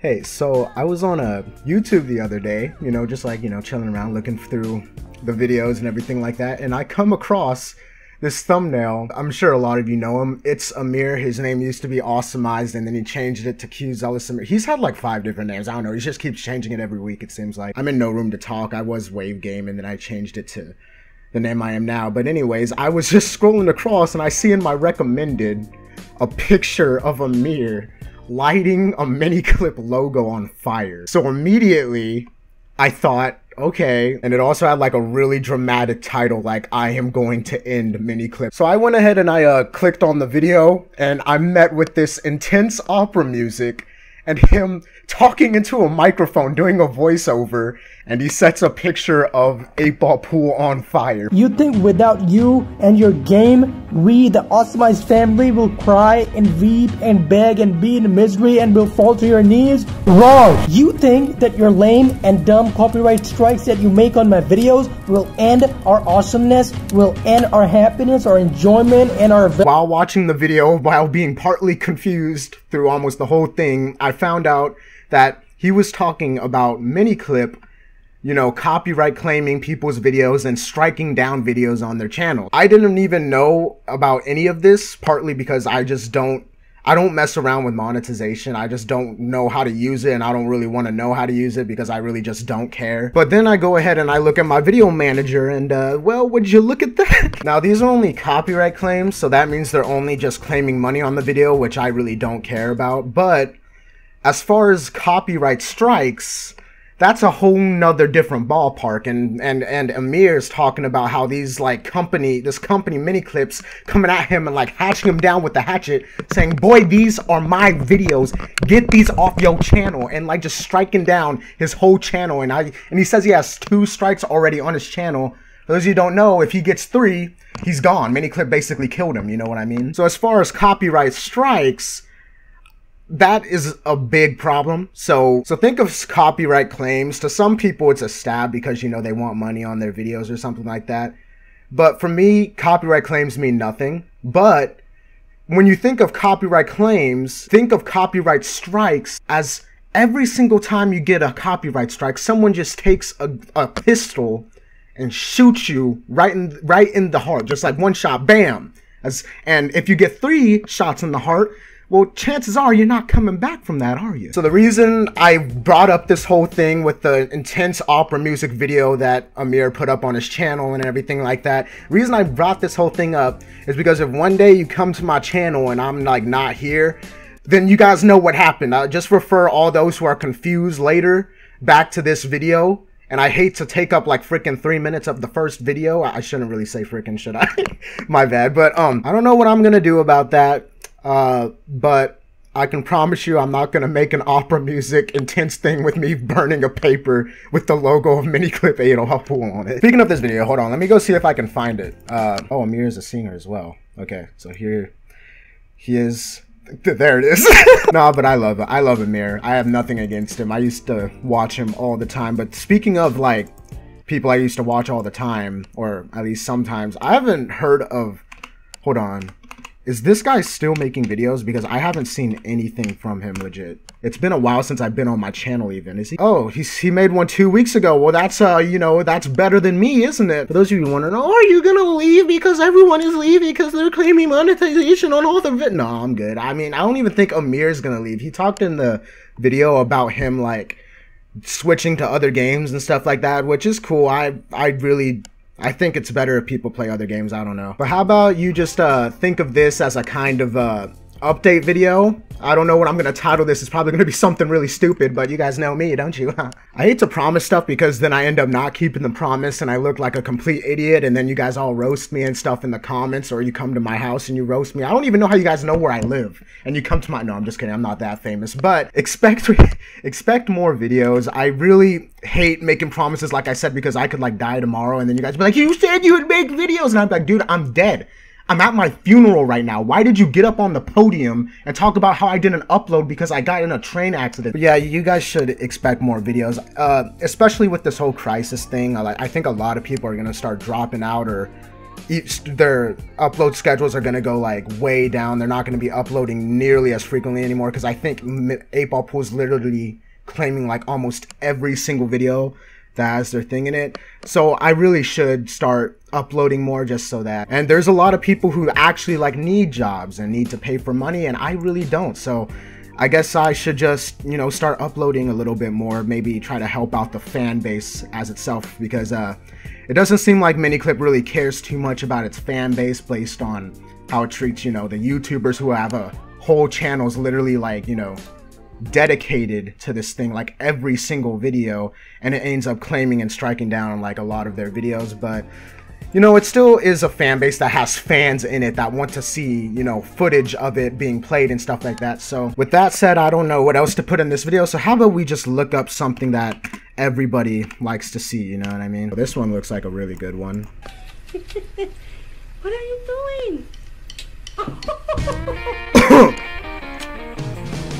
Hey, so I was on a YouTube the other day, you know, just like, you know, chilling around looking through the videos and everything like that, and I come across this thumbnail. I'm sure a lot of you know him. It's Aamir. His name used to be Awesomized, and then he changed it to Q Zealous. He's had like five different names. I don't know. He just keeps changing it every week, it seems like. I'm in no room to talk. I was Wave Game, and then I changed it to the name I am now. But anyways, I was just scrolling across, and I see in my recommended a picture of Aamir lighting a Miniclip logo on fire. So immediately I thought, okay. And it also had like a really dramatic title, like I am going to end Miniclip. So I went ahead and I uh, clicked on the video and I met with this intense opera music and him talking into a microphone doing a voiceover and he sets a picture of 8 Ball Pool on fire. You think without you and your game, we, the Awesomized family, will cry and weep and beg and be in misery and will fall to your knees? Wrong! You think that your lame and dumb copyright strikes that you make on my videos will end our awesomeness, will end our happiness, our enjoyment, and our... While watching the video, while being partly confused through almost the whole thing, I found out that he was talking about Miniclip you know, copyright claiming people's videos and striking down videos on their channel. I didn't even know about any of this, partly because I just don't I don't mess around with monetization. I just don't know how to use it and I don't really want to know how to use it because I really just don't care. But then I go ahead and I look at my video manager and uh, well, would you look at that? now these are only copyright claims, so that means they're only just claiming money on the video, which I really don't care about. But as far as copyright strikes, that's a whole nother different ballpark. And and and Aamir's talking about how these like company, this company Miniclip's coming at him and like hatching him down with the hatchet, saying, "Boy, these are my videos. Get these off your channel," and like just striking down his whole channel. And I and he says he has two strikes already on his channel. For those of you don't know, if he gets three, he's gone. Miniclip basically killed him. You know what I mean? So as far as copyright strikes that is a big problem. So, so think of copyright claims. To some people, it's a stab because, you know, they want money on their videos or something like that. But for me, copyright claims mean nothing. But when you think of copyright claims, think of copyright strikes as every single time you get a copyright strike, someone just takes a, a pistol and shoots you right in, right in the heart. Just like one shot, bam. As, and if you get three shots in the heart, well, chances are you're not coming back from that, are you? So the reason I brought up this whole thing with the intense opera music video that Aamir put up on his channel and everything like that, reason I brought this whole thing up is because if one day you come to my channel and I'm like not here, then you guys know what happened. I'll just refer all those who are confused later back to this video. And I hate to take up like freaking three minutes of the first video. I shouldn't really say freaking, should I? My bad. But um, I don't know what I'm gonna do about that. Uh, but I can promise you I'm not going to make an opera music intense thing with me burning a paper with the logo of Miniclip 8 on it. Speaking of this video, hold on. Let me go see if I can find it. Uh, oh, Aamir is a singer as well. Okay, so here he is. There it is. no, but I love it. I love Aamir. I have nothing against him. I used to watch him all the time. But speaking of like people I used to watch all the time, or at least sometimes, I haven't heard of. Hold on. Is this guy still making videos? Because I haven't seen anything from him legit. It's been a while since I've been on my channel even. Is he? Oh, he's, he made one two weeks ago. Well, that's, uh, you know, that's better than me, isn't it? For those of you wondering, oh, are you gonna leave because everyone is leaving because they're claiming monetization on all the vid? No, I'm good. I mean, I don't even think Aamir's gonna leave. He talked in the video about him, like, switching to other games and stuff like that, which is cool. I, I really I think it's better if people play other games, I don't know. But how about you just uh, think of this as a kind of uh, update video I don't know what I'm gonna title this. It's probably gonna be something really stupid, but you guys know me, don't you? I hate to promise stuff because then I end up not keeping the promise and I look like a complete idiot and then you guys all roast me and stuff in the comments or you come to my house and you roast me. I don't even know how you guys know where I live. And you come to my, no, I'm just kidding. I'm not that famous, but expect, expect more videos. I really hate making promises, like I said, because I could like die tomorrow and then you guys be like, you said you would make videos. And I'm like, dude, I'm dead. I'm at my funeral right now. Why did you get up on the podium and talk about how I didn't upload because I got in a train accident? Yeah, you guys should expect more videos, uh, especially with this whole crisis thing. I, think a lot of people are gonna start dropping out or their upload schedules are gonna go like way down. They're not gonna be uploading nearly as frequently anymore because I think 8 Ball Pool is literally claiming like almost every single video that has their thing in it. So I really should start uploading more just so that. And there's a lot of people who actually like need jobs and need to pay for money, and I really don't. So I guess I should just, you know, start uploading a little bit more, maybe try to help out the fan base as itself because uh, it doesn't seem like Miniclip really cares too much about its fan base based on how it treats, you know, the YouTubers who have a whole channels literally like, you know, dedicated to this thing like every single video and it ends up claiming and striking down like a lot of their videos but you know, it still is a fan base that has fans in it that want to see, you know, footage of it being played and stuff like that. So with that said, I don't know what else to put in this video. So how about we just look up something that everybody likes to see, you know what I mean? This one looks like a really good one. what are you doing?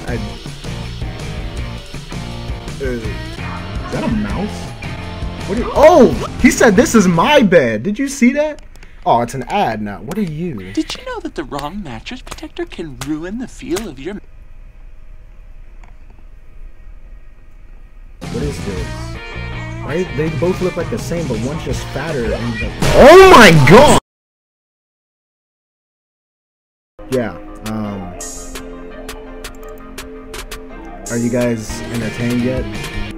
I, uh, is that a mouse? What are you, oh, he said this is my bed. Did you see that? Oh, it's an ad now. What are you? Did you know that the wrong mattress protector can ruin the feel of your... What is this? Right? They both look like the same, but one's just fatter and the... Oh my god! Yeah, um... Are you guys entertained yet?